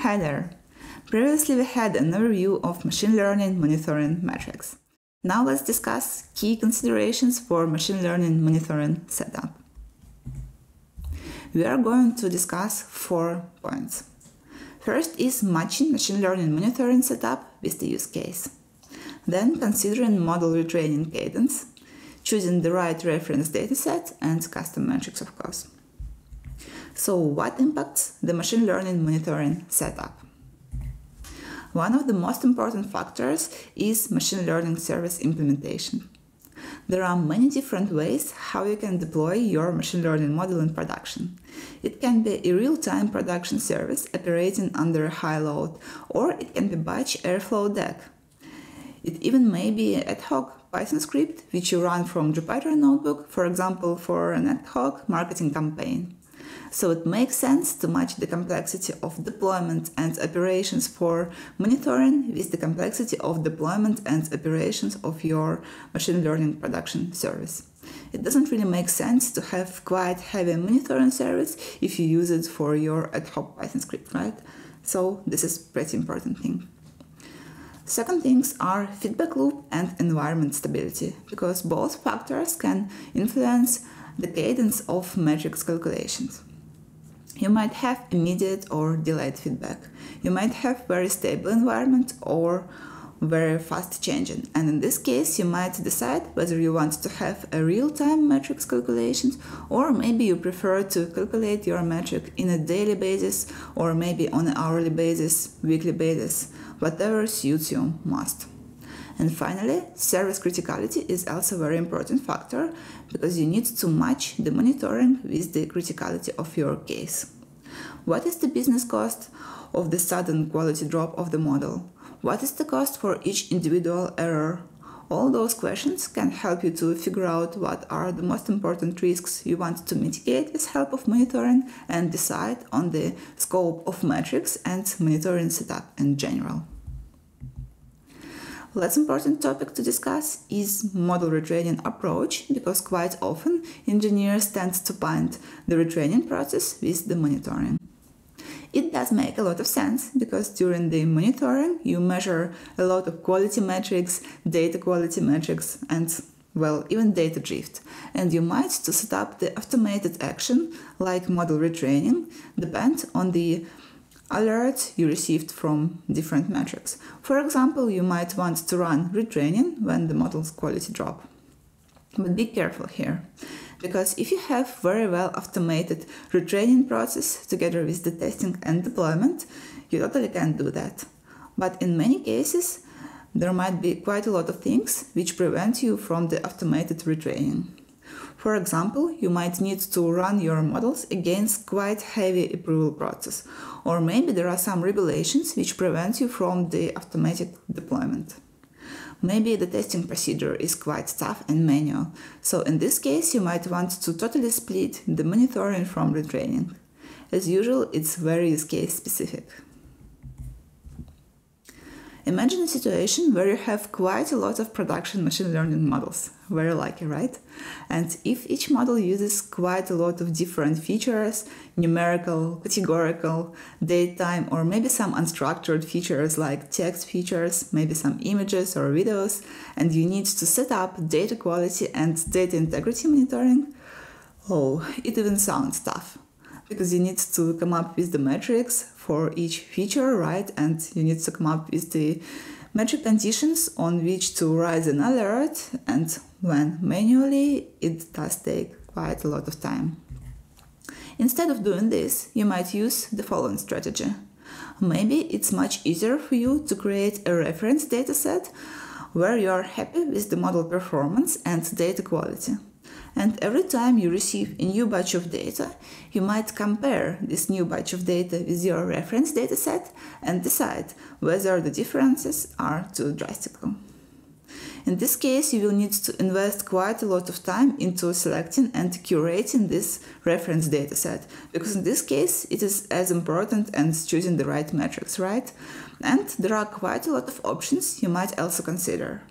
Hi there! Previously we had an overview of machine learning monitoring metrics. Now let's discuss key considerations for machine learning monitoring setup. We are going to discuss four points. First is matching machine learning monitoring setup with the use case. Then considering model retraining cadence, choosing the right reference dataset and custom metrics of course. So what impacts the machine learning monitoring setup? One of the most important factors is machine learning service implementation. There are many different ways how you can deploy your machine learning model in production. It can be a real-time production service operating under a high load, or it can be batch Airflow DAG. It even may be an ad hoc Python script which you run from Jupyter Notebook, for example, for an ad hoc marketing campaign. So it makes sense to match the complexity of deployment and operations for monitoring with the complexity of deployment and operations of your machine learning production service. It doesn't really make sense to have quite heavy monitoring service if you use it for your ad hoc Python script, right? So this is pretty important thing. Second things are feedback loop and environment stability, because both factors can influence the cadence of metrics calculations. You might have immediate or delayed feedback. You might have very stable environment or very fast changing. And in this case, you might decide whether you want to have a real-time metrics calculations or maybe you prefer to calculate your metric in a daily basis or maybe on an hourly basis, weekly basis, whatever suits you most. And finally, service criticality is also a very important factor because you need to match the monitoring with the criticality of your case. What is the business cost of the sudden quality drop of the model? What is the cost for each individual error? All those questions can help you to figure out what are the most important risks you want to mitigate with help of monitoring and decide on the scope of metrics and monitoring setup in general. Less important topic to discuss is model retraining approach because quite often engineers tend to bind the retraining process with the monitoring. It does make a lot of sense because during the monitoring you measure a lot of quality metrics, data quality metrics and well, even data drift. And you might to set up the automated action like model retraining depend on the alerts you received from different metrics. For example, you might want to run retraining when the model's quality drop. But be careful here, because if you have very well automated retraining process together with the testing and deployment, you totally can do that. But in many cases, there might be quite a lot of things which prevent you from the automated retraining. For example, you might need to run your models against quite heavy approval process, or maybe there are some regulations which prevent you from the automatic deployment. Maybe the testing procedure is quite tough and manual, so in this case you might want to totally split the monitoring from retraining. As usual, it's very use case specific. Imagine a situation where you have quite a lot of production machine learning models. Very lucky, right? And if each model uses quite a lot of different features, numerical, categorical, date time, or maybe some unstructured features like text features, maybe some images or videos, and you need to set up data quality and data integrity monitoring, oh, it even sounds tough because you need to come up with the metrics for each feature, right? And you need to come up with the metric conditions on which to raise an alert and when manually it does take quite a lot of time. Instead of doing this, you might use the following strategy. Maybe it's much easier for you to create a reference dataset where you are happy with the model performance and data quality. And every time you receive a new batch of data, you might compare this new batch of data with your reference dataset and decide whether the differences are too drastic. In this case, you will need to invest quite a lot of time into selecting and curating this reference dataset, because in this case, it is as important as choosing the right metrics, right? And there are quite a lot of options you might also consider.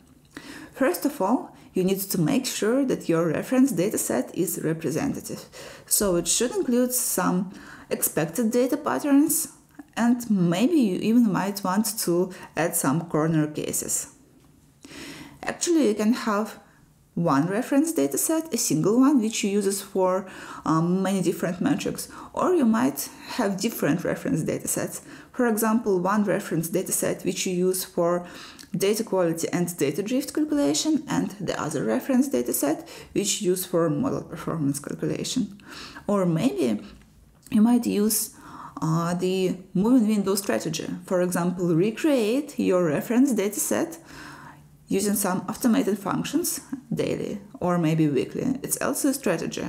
First of all, you need to make sure that your reference dataset is representative. So it should include some expected data patterns and maybe you even might want to add some corner cases. Actually, you can have one reference dataset, a single one which you use for um, many different metrics, or you might have different reference datasets. For example, one reference dataset which you use for data quality and data drift calculation, and the other reference dataset which you use for model performance calculation. Or maybe you might use uh, the moving window strategy. For example, recreate your reference dataset using some automated functions daily or maybe weekly. It's also a strategy.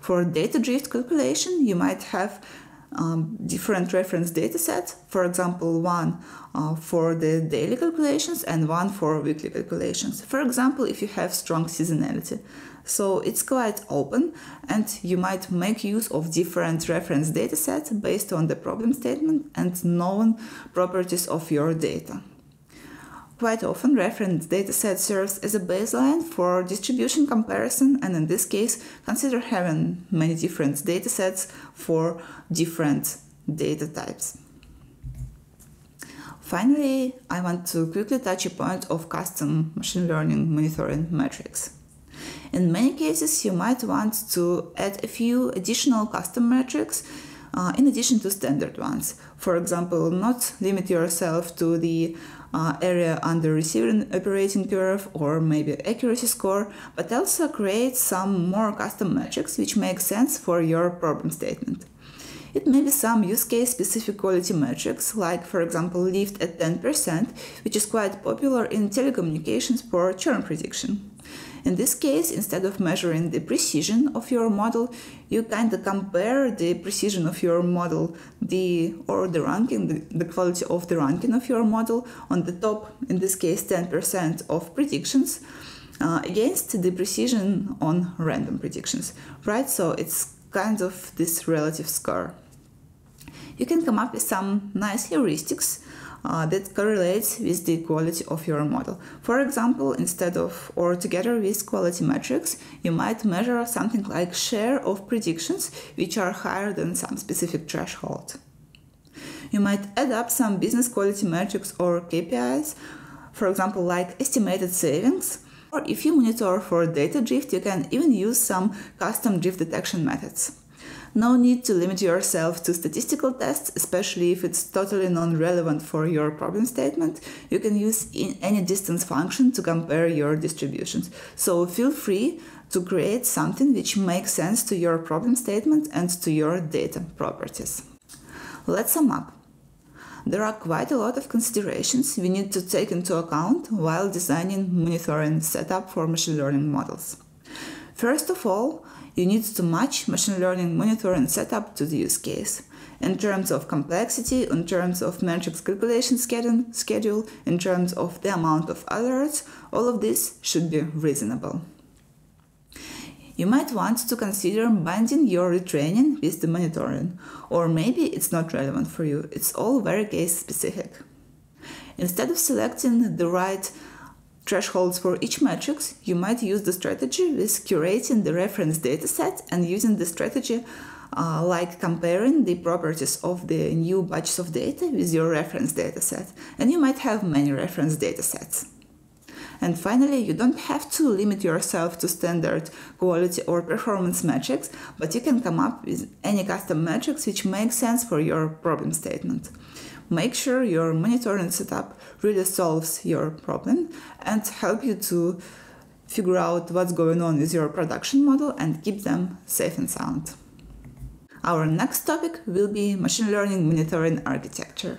For data drift calculation, you might have um, different reference data sets. For example, one uh, for the daily calculations and one for weekly calculations. For example, if you have strong seasonality. So it's quite open and you might make use of different reference data sets based on the problem statement and known properties of your data. Quite often, reference dataset serves as a baseline for distribution comparison, and in this case, consider having many different datasets for different data types. Finally, I want to quickly touch a point of custom machine learning monitoring metrics. In many cases, you might want to add a few additional custom metrics uh, in addition to standard ones. For example, not limit yourself to the uh, area under receiving operating curve or maybe accuracy score, but also create some more custom metrics which make sense for your problem statement. It may be some use case specific quality metrics, like for example lift at 10%, which is quite popular in telecommunications for churn prediction. In this case, instead of measuring the precision of your model, you kind of compare the precision of your model, the or the ranking, the, the quality of the ranking of your model on the top, in this case, 10% of predictions. Uh, against the precision on random predictions, right? So it's kind of this relative score. You can come up with some nice heuristics uh, that correlates with the quality of your model. For example, instead of or together with quality metrics, you might measure something like share of predictions which are higher than some specific threshold. You might add up some business quality metrics or KPIs, for example, like estimated savings. Or if you monitor for data drift, you can even use some custom drift detection methods. No need to limit yourself to statistical tests, especially if it's totally non-relevant for your problem statement. You can use any distance function to compare your distributions. So feel free to create something which makes sense to your problem statement and to your data properties. Let's sum up. There are quite a lot of considerations we need to take into account while designing monitoring setup for machine learning models. First of all, you need to match machine learning monitoring setup to the use case. In terms of complexity, in terms of metrics calculation schedule, in terms of the amount of alerts, all of this should be reasonable. You might want to consider binding your retraining with the monitoring, or maybe it's not relevant for you. It's all very case specific. Instead of selecting the right thresholds for each matrix, you might use the strategy with curating the reference dataset and using the strategy uh, like comparing the properties of the new batches of data with your reference dataset. And you might have many reference datasets. And finally, you don't have to limit yourself to standard quality or performance metrics, but you can come up with any custom metrics which make sense for your problem statement. Make sure your monitoring setup really solves your problem and help you to figure out what's going on with your production model and keep them safe and sound. Our next topic will be machine learning monitoring architecture.